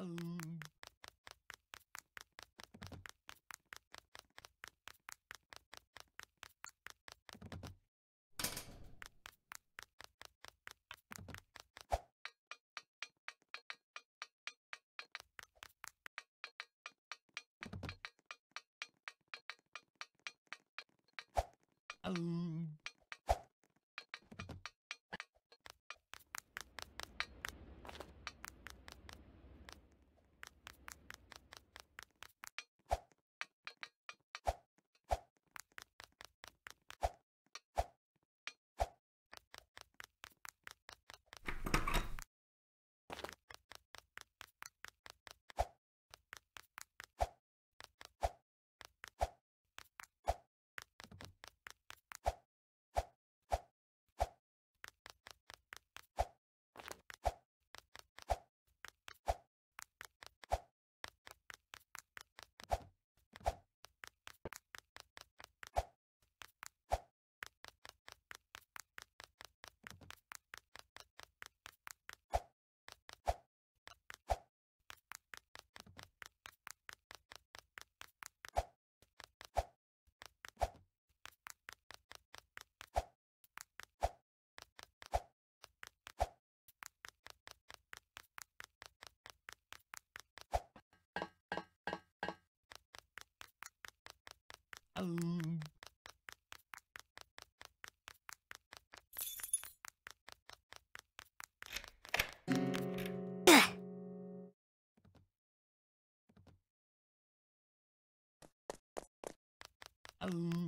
Ooh. Um.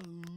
Um.